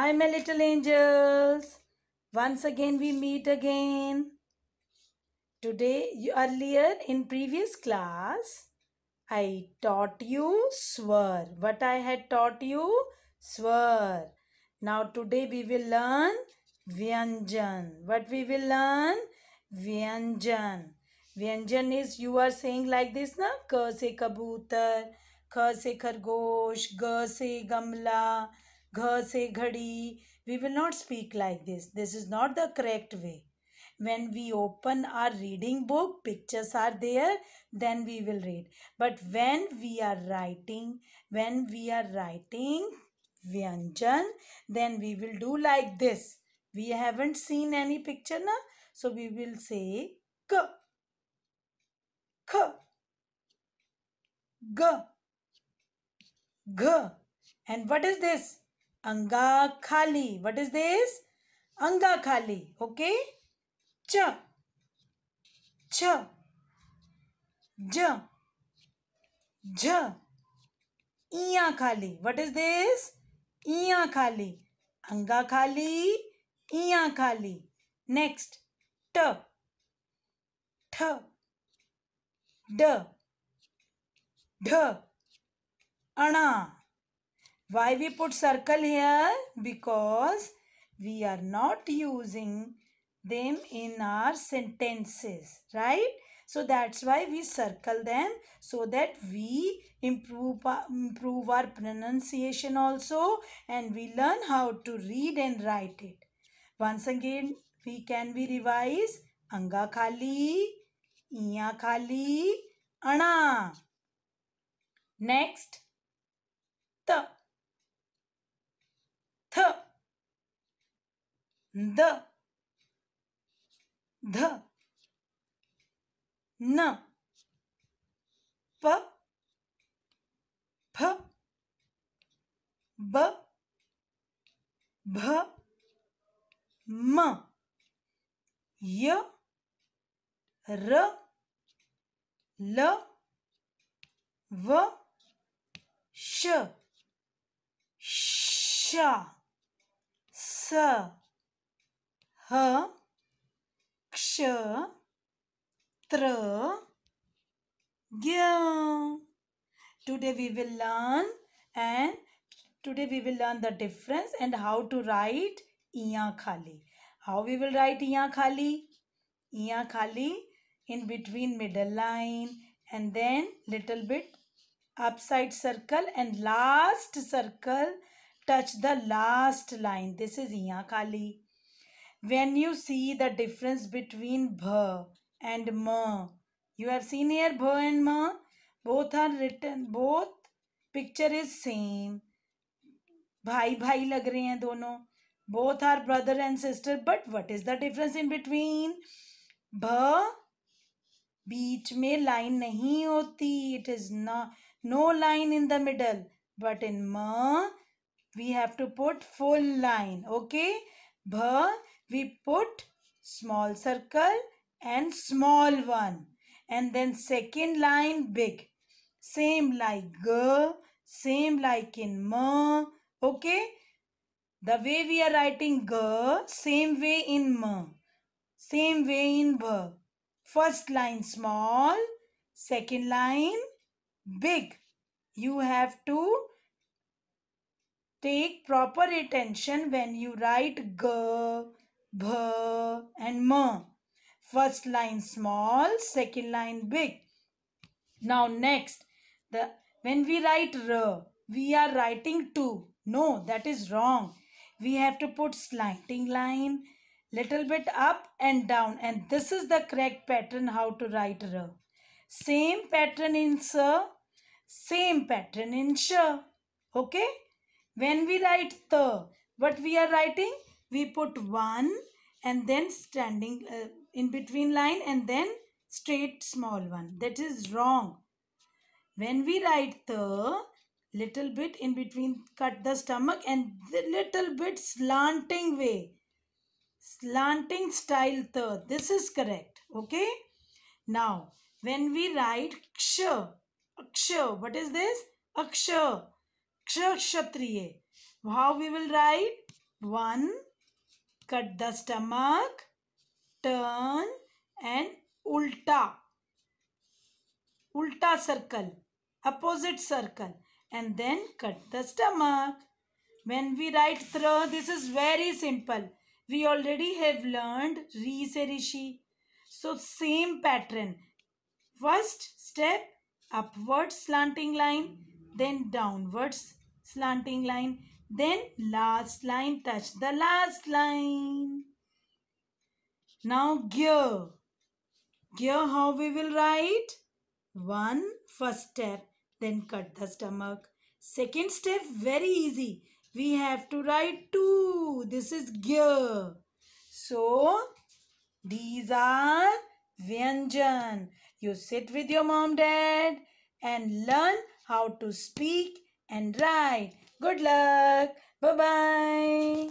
Hi, my little angels. Once again, we meet again. Today, earlier in previous class, I taught you swar. What I had taught you, swar. Now, today we will learn vyanjan. What we will learn? Vyanjan. Vyanjan is you are saying like this, na? K se kabutar, K se khargosh, se gamla ghar ghadi. We will not speak like this. This is not the correct way. When we open our reading book, pictures are there, then we will read. But when we are writing, when we are writing Vyanjan, then we will do like this. We haven't seen any picture now, so we will say K, K, G, G. And what is this? Anga khali what is this anga khali okay ch ch j j iya khali what is this iya khali anga khali iya khali next t th d d ana why we put circle here? Because we are not using them in our sentences right? So that's why we circle them so that we improve improve our pronunciation also and we learn how to read and write it. Once again we can we revise anga khali iya khali ana. Next t th the ध न प फ ब भ म य र ल व श श स ह क्ष त्र ज्ञ today we will learn and today we will learn the difference and how to write iya khali how we will write iya khali iya khali in between middle line and then little bit upside circle and last circle touch the last line this is iya khali when you see the difference between bh and ma you have seen here bh and ma both are written both picture is same भाई भाई लग रहे हैं दोनों both are brother and sister but what is the difference in between भ बीच में line नहीं होती it is not no line in the middle but in ma we have to put full line okay? Bha we put small circle and small one. And then second line big. Same like g same like in ma okay? The way we are writing g same way in ma same way in bha first line small second line big. You have to take proper attention when you write g bh and ma first line small second line big. Now next the when we write r we are writing two no that is wrong. We have to put slanting line little bit up and down and this is the correct pattern how to write r. Same pattern in sa same pattern in sh. Okay when we write the what we are writing we put one and then standing uh, in between line and then straight small one. That is wrong. When we write the little bit in between cut the stomach and the little bit slanting way slanting style the this is correct okay? Now when we write ksha aksha what is this? Aksha Kshatriya. How we will write one cut the stomach turn and उल्टा उल्टा circle opposite circle and then cut the stomach when we write three this is very simple we already have learn री से ऋषि so same pattern first step upwards slanting line then downwards slanting line then last line touch the last line now gear. Gear how we will write? One first step then cut the stomach. Second step very easy. We have to write two. This is gear. So these are Vyanjan. You sit with your mom dad and learn how to speak and write. Good luck. Bye-bye.